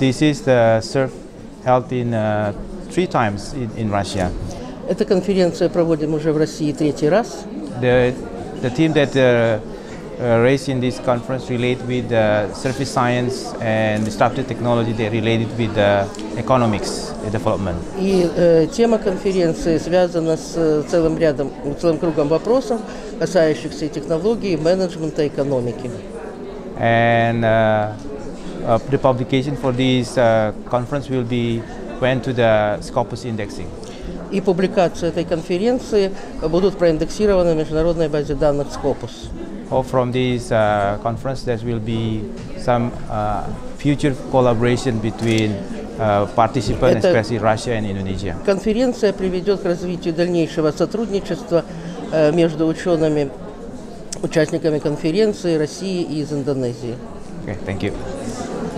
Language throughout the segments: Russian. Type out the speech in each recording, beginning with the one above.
This is the surf held in uh, three times in, in Russia. Эта конференция проводим уже в России третий раз. The, the theme that uh, uh, raised in this conference relate with uh, surface science and disruptive technology. They related with uh, economics development. И э, тема конференции связана с э, целым рядом, целым кругом вопросов, касающихся и технологий, и менеджмента, экономики. And uh, uh, the publication for this uh, conference will be went to the Scopus indexing. И публикации этой конференции будут проиндексированы в международной базе данных Scopus. Hope from this uh, conference there will be some uh, future collaboration between uh, participants, especially Russia and Indonesia. Конференция приведет к развитию дальнейшего сотрудничества э, между учеными, участниками конференции России и из Индонезии. Okay, thank you.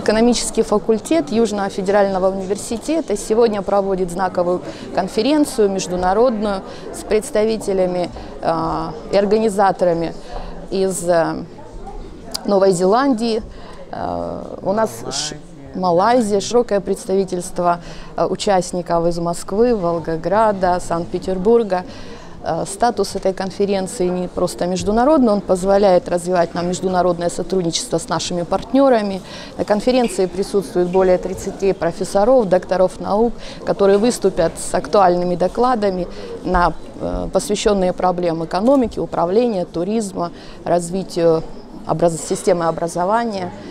Экономический факультет Южного федерального университета сегодня проводит знаковую конференцию международную с представителями э, и организаторами из э, Новой Зеландии. Э, у нас ш- Малайзия, широкое представительство э, участников из Москвы, Волгограда, Санкт-Петербурга. Э, Статус этой конференции не просто международный, он позволяет развивать нам международное сотрудничество с нашими партнерами. На конференции присутствует более 30 профессоров, докторов наук, которые выступят с актуальными докладами, на, э, посвященные проблемам экономики, управления, туризма, развитию образ- системы образования –